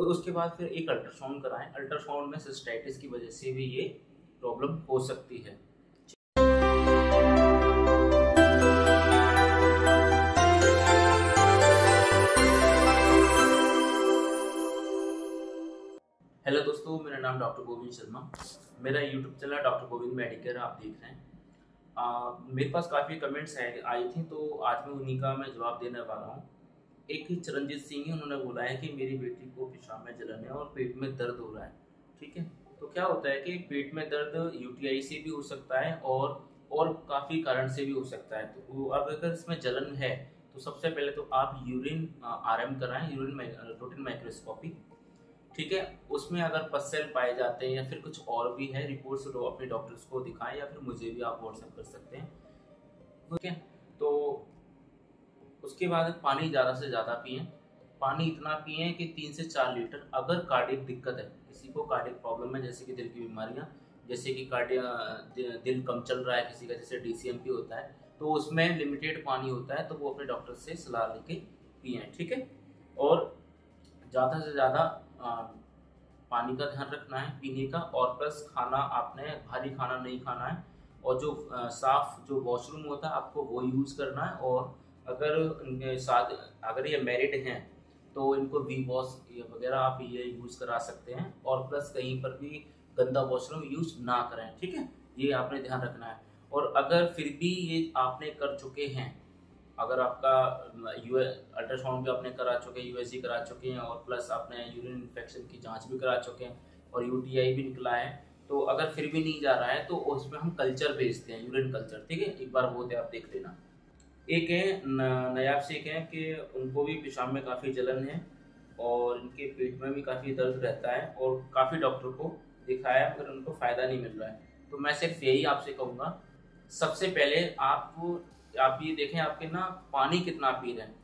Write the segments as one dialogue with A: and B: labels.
A: तो उसके बाद फिर एक अल्ट्रासाउंड कराएँ। अल्ट्रासाउंड में सिस्टाइटिस की वजह से भी ये प्रॉब्लम हो सकती है। हेलो दोस्तों मेरा नाम डॉक्टर गोविंद शर्मा। मेरा YouTube channel doctor Govind Medicare आप देख रहे हैं। आ, मेरे पास काफ़ी कमेंट्स है आई थी तो आज मैं उन्हीं का मैं जवाब देने वाला हूँ। एक ही चरणजीत सिंह ही उन्होंने बोला है कि मेरी बेटी को पेशाब में जलन है और पेट में दर्द हो रहा है, ठीक है? तो क्या होता है कि पेट में दर्द यूटीआई से भी हो सकता है और और काफ़ी कारण से भी हो सकता है। तो अब अगर इसमें जलन है तो सबसे पहले तो आप यूरिन आरएम कराएँ यूरिन रूटीन माइक्रोस्कोपी ठीक है? उसमें अगर पसेल पाए जाते हैं या फिर कुछ और भी है रिपोर्ट्स तो अपने डॉक्टर्स को दिखाएँ या फिर मुझे भी आप व्हाट्सएप कर सकते हैं, ठीक है? उसके बाद पानी ज़्यादा से ज़्यादा पिए। पानी इतना पिए कि तीन से चार लीटर अगर कार्डिक दिक्कत है, किसी को कार्डिक प्रॉब्लम है, जैसे कि दिल की बीमारियाँ, जैसे कि कार्डिया दिल कम चल रहा है किसी का, जैसे डी होता है तो उसमें लिमिटेड पानी होता है तो वो अपने डॉक्टर से सलाह लेके पिए, ठीक है? और ज़्यादा से ज़्यादा पानी का ध्यान रखना है, पीने का, और प्लस खाना आपने, भारी खाना नहीं खाना है, और जो साफ़ जो वॉशरूम होता है, आपको वो यूज़ करना है, और अगर अगर ये मैरिड हैं तो इनको वी वॉश वगैरह आप ये यूज़ करा सकते हैं और प्लस कहीं पर भी गंदा वॉशरूम यूज़ ना करें, ठीक है? ये आपने ध्यान रखना है। और अगर फिर भी ये आपने कर चुके हैं, अगर आपका यू अल्ट्रासाउंड भी आपने करा चुके हैं यूएसजी करा चुके हैं और प्लस आपने यूरिन इन्फेक्शन की जाँच भी करा चुके हैं और यूटीआई भी निकला है तो अगर फिर भी नहीं जा रहा है तो उसमें हम कल्चर भेजते हैं यूरिन कल्चर ठीक है? एक बार वो आप देख लेना। एक है नयाब एक है कि उनको भी पेशाब में काफ़ी जलन है और इनके पेट में भी काफ़ी दर्द रहता है और काफ़ी डॉक्टर को दिखाया मगर उनको फ़ायदा नहीं मिल रहा है। तो मैं सिर्फ़ यही आपसे कहूँगा, सबसे पहले आप आप ये देखें आपके ना पानी कितना पी रहे हैं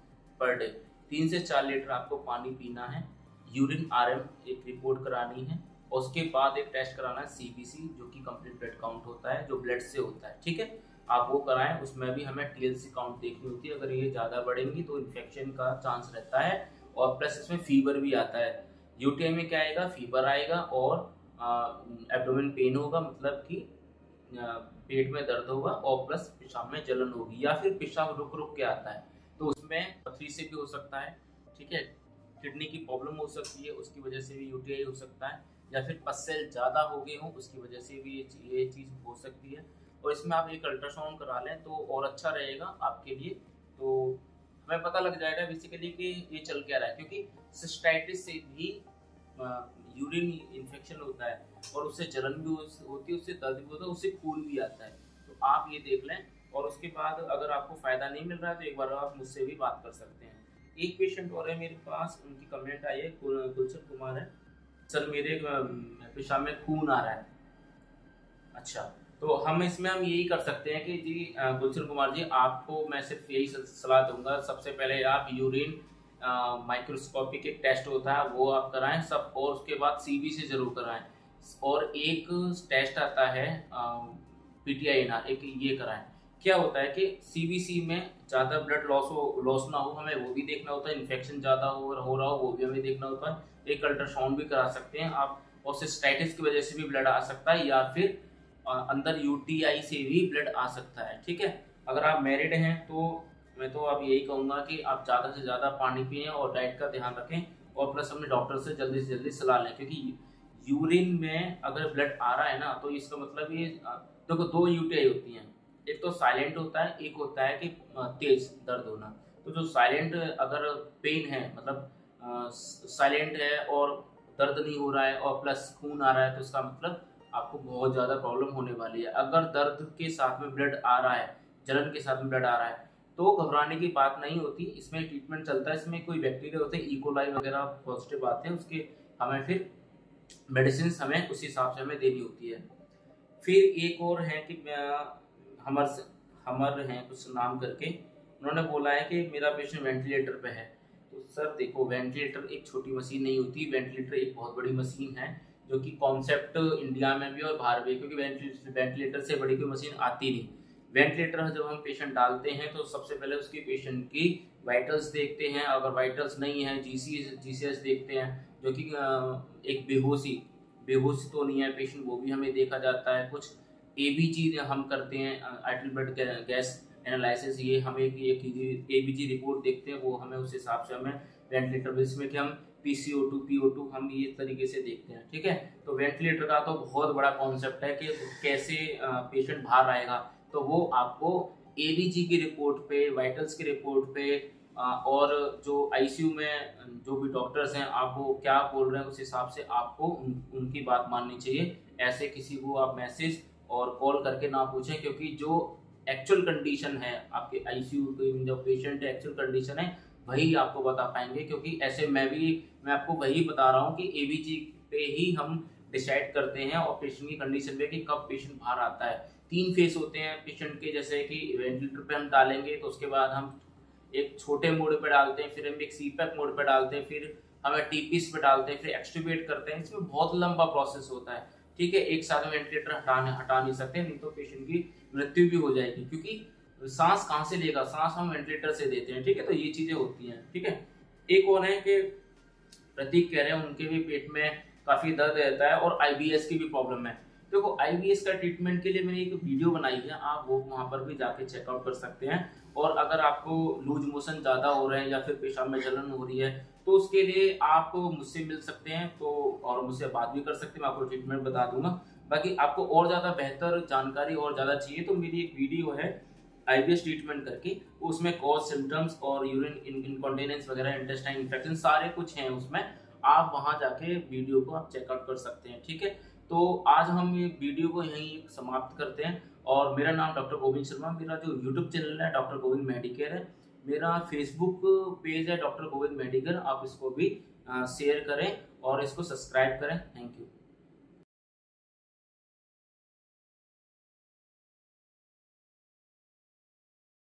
A: पर डे। तीन से चार लीटर आपको पानी पीना है, यूरिन, आरएम एक रिपोर्ट करानी है, और उसके बाद एक टेस्ट कराना है सीबीसी जो कि कंप्लीट ब्लड काउंट होता है, जो ब्लड से होता है, ठीक है? आप वो कराएँ, उसमें भी हमें टीएलसी काउंट देखनी होती है। अगर ये ज़्यादा बढ़ेंगी तो इन्फेक्शन का चांस रहता है और प्लस इसमें फीवर भी आता है। यूटीआई में क्या आएगा? फीवर आएगा और एब्डोमेन पेन होगा मतलब कि पेट में दर्द होगा और प्लस पेशाब में जलन होगी या फिर पेशाब रुक रुक के आता है। तो उसमें पथरी से भी हो सकता है, ठीक है? किडनी की प्रॉब्लम हो सकती है, उसकी वजह से भी यूटीआई हो सकता है या फिर पसेल ज़्यादा हो गए हों, उसकी वजह से भी ये चीज़ हो सकती है। और इसमें आप एक अल्ट्रासाउंड करा लें तो और अच्छा रहेगा आपके लिए। तो हमें पता लग जाएगा बेसिकली कि ये चल क्या रहा है, क्योंकि सिस्टाइटिस से भी यूरिन इन्फेक्शन होता है और उससे जलन भी होती है, उससे दर्द भी होता है, उससे खून भी आता है। तो आप ये देख लें और उसके बाद अगर आपको फ़ायदा नहीं मिल रहा है तो एक बार आप मुझसे भी बात कर सकते हैं। एक पेशेंट और है मेरे पास, उनकी कमेंट आई है गुलशन कुमार है। सर, मेरे पेशाब में खून आ रहा है। अच्छा। तो हम इसमें हम यही कर सकते हैं कि जी गुलशन कुमार जी, आपको मैं सिर्फ़ यही सलाह दूँगा। सबसे पहले आप यूरिन माइक्रोस्कोपिक एक टेस्ट होता है, वो आप कराएँ। सब, और उसके बाद सीबी से ज़रूर कराएँ। और एक टेस्ट आता है पीटीआई एन एक ये कराएँ। क्या होता है कि सीबीसी में ज़्यादा ब्लड लॉस हो लॉस ना हो, हमें वो भी देखना होता है। इन्फेक्शन ज़्यादा हो हो रहा हो, वो भी हमें देखना होता है। एक अल्ट्रासाउंड भी करा सकते हैं आप, और सिस्टाइटिस की वजह से भी ब्लड आ सकता है, या फिर अंदर यूटीआई से भी ब्लड आ सकता है, ठीक है? अगर आप मैरिड हैं तो मैं तो अब यही कहूँगा कि आप ज़्यादा से ज़्यादा पानी पिए और डाइट का ध्यान रखें और प्लस अपने डॉक्टर से जल्दी से जल्दी सलाह लें, क्योंकि यूरिन में अगर ब्लड आ रहा है ना तो इसका मतलब ये देखो दो यूटीआई होती हैं। एक तो साइलेंट होता है, एक होता है कि तेज दर्द होना। तो जो साइलेंट अगर पेन है मतलब साइलेंट है और दर्द नहीं हो रहा है और प्लस खून आ रहा है तो इसका मतलब आपको बहुत ज़्यादा प्रॉब्लम होने वाली है। अगर दर्द के साथ में ब्लड आ रहा है, जलन के साथ में ब्लड आ रहा है तो घबराने की बात नहीं होती। इसमें ट्रीटमेंट चलता है। इसमें कोई बैक्टीरिया होते हैं इकोलाई वगैरह पॉजिटिव आते हैं, उसके हमें फिर मेडिसिन हमें उस हिसाब से हमें देनी होती है। फिर एक और है कि हमर हमर हैं, कुछ नाम करके। उन्होंने बोला है कि मेरा पेशेंट वेंटिलेटर पे है। तो सर देखो वेंटिलेटर एक छोटी मशीन नहीं होती। वेंटिलेटर एक बहुत बड़ी मशीन है। जो कि कॉन्सेप्ट इंडिया में भी और बाहर भी क्योंकि वेंटिलेटर से बड़ी कोई मशीन आती नहीं। वेंटिलेटर जब हम पेशेंट डालते हैं तो सबसे पहले उसके पेशेंट की वाइटल्स देखते हैं। अगर वाइटल्स नहीं है जीसी जीसीएस देखते हैं, जो कि एक बेहोशी बेहोशी तो नहीं है पेशेंट वो भी हमें देखा जाता है। कुछ ए बी जी हम करते हैं आइटल ब्लड गैस एनालिसिस ये हमें एक ए बी जी रिपोर्ट देखते हैं, वो हमें उस हिसाब से हमें वेंटिलेटर इसमें कि हम P C O two P O two हम ये तरीके से देखते हैं ठीक है? तो वेंटिलेटर का तो बहुत बड़ा कॉन्सेप्ट है कि कैसे पेशेंट बाहर आएगा। तो वो आपको ए की रिपोर्ट पे वाइटल्स की रिपोर्ट पे और जो आईसीयू में जो भी डॉक्टर्स हैं आप वो क्या बोल रहे हैं उस हिसाब से आपको उन, उनकी बात माननी चाहिए। ऐसे किसी को आप मैसेज और कॉल करके ना पूछें क्योंकि जो एक्चुअल कंडीशन है आपके आईसीयू जो पेशेंट एक्चुअल कंडीशन है वही आपको बता पाएँगे, क्योंकि ऐसे मैं भी, मैं आपको वही बता रहा हूँ कि एबीजी पे ही हम डिसाइड करते हैं और पेशेंट की कंडीशन पे कि कब पेशेंट बाहर आता है। तीन फेस होते हैं पेशेंट के, जैसे कि वेंटिलेटर पे हम डालेंगे तो उसके बाद हम एक छोटे मोड पे डालते हैं, फिर हम एक सीपैक मोड पे डालते हैं, फिर हमें टीपीस पे डालते हैं, फिर एक्सट्रीबेट करते हैं। इसमें बहुत लंबा प्रोसेस होता है। ठीक है, एक साथ वेंटिलेटर हटाने हटा नहीं सकते, नहीं तो पेशेंट की मृत्यु भी हो जाएगी, क्योंकि सांस कहाँ से लेगा? सांस हम वेंटिलेटर से देते हैं, ठीक है? तो ये चीज़ें होती हैं, ठीक है? एक और है कि प्रतीक कह रहे हैं, उनके भी पेट में काफ़ी दर्द रहता है और आईबीएस की भी प्रॉब्लम है। देखो आईबीएस का ट्रीटमेंट के लिए मैंने एक वीडियो बनाई है, आप वो वहाँ पर भी जाके चेकआउट कर सकते हैं। और अगर आपको लूज मोशन ज़्यादा हो रहे हैं या फिर पेशाब में जलन हो रही है तो उसके लिए आप मुझसे मिल सकते हैं तो और मुझसे बात भी कर सकते हैं, मैं आपको ट्रीटमेंट बता दूँगा। बाकी आपको और ज़्यादा बेहतर जानकारी और ज़्यादा चाहिए तो मेरी एक वीडियो है आईबीएस ट्रीटमेंट करके, उसमें कॉज सिम्टम्स और यूरिन इनकॉन्टेनेंस वगैरह इंटेस्टाइन इन्फेक्शन सारे कुछ हैं उसमें। आप वहाँ जाके वीडियो को आप चेकआउट कर सकते हैं, ठीक है? तो आज हम ये वीडियो को यहीं समाप्त करते हैं और मेरा नाम डॉक्टर गोविंद शर्मा, मेरा जो यूट्यूब चैनल है डॉक्टर गोविंद मेडिकेयर है। मेरा फेसबुक पेज है डॉक्टर गोविंद मेडिकेयर, आप इसको भी शेयर करें और इसको सब्सक्राइब करें। Thank you